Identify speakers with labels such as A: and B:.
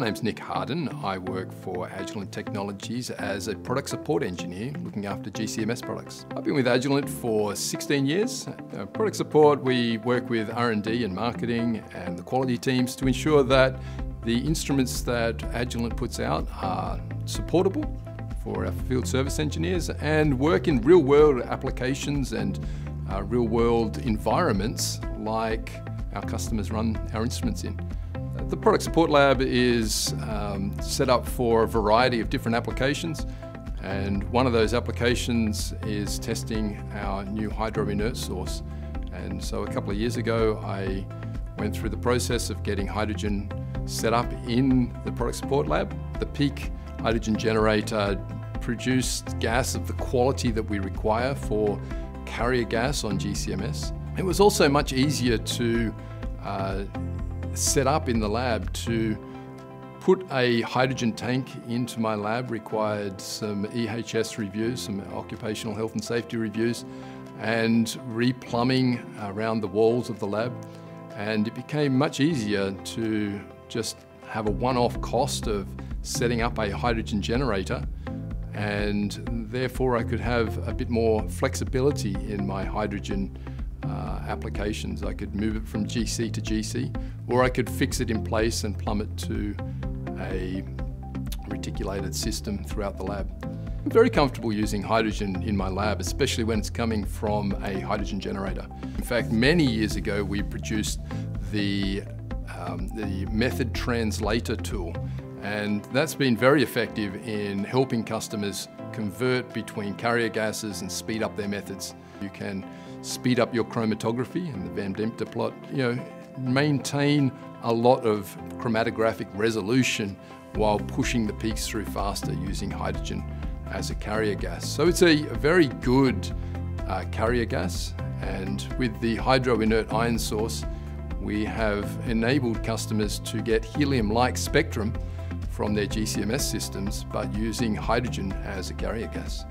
A: name's Nick Harden. I work for Agilent Technologies as a product support engineer looking after GCMS products. I've been with Agilent for 16 years. Uh, product support, we work with R&D and marketing and the quality teams to ensure that the instruments that Agilent puts out are supportable for our field service engineers and work in real world applications and uh, real world environments like our customers run our instruments in. The Product Support Lab is um, set up for a variety of different applications and one of those applications is testing our new HydroInert source. And so a couple of years ago I went through the process of getting hydrogen set up in the Product Support Lab. The peak hydrogen generator produced gas of the quality that we require for carrier gas on GCMS. It was also much easier to uh, set up in the lab to put a hydrogen tank into my lab required some EHS reviews, some occupational health and safety reviews, and replumbing around the walls of the lab. And it became much easier to just have a one-off cost of setting up a hydrogen generator and therefore I could have a bit more flexibility in my hydrogen uh, applications. I could move it from GC to GC, or I could fix it in place and plumb it to a reticulated system throughout the lab. I'm very comfortable using hydrogen in my lab, especially when it's coming from a hydrogen generator. In fact, many years ago, we produced the, um, the method translator tool, and that's been very effective in helping customers convert between carrier gases and speed up their methods. You can speed up your chromatography and the Van Deemter plot, you know, maintain a lot of chromatographic resolution while pushing the peaks through faster using hydrogen as a carrier gas. So it's a, very good uh, carrier gas and with the HydroInert ion source we have enabled customers to get helium-like spectrum from their GCMS systems but using hydrogen as a carrier gas.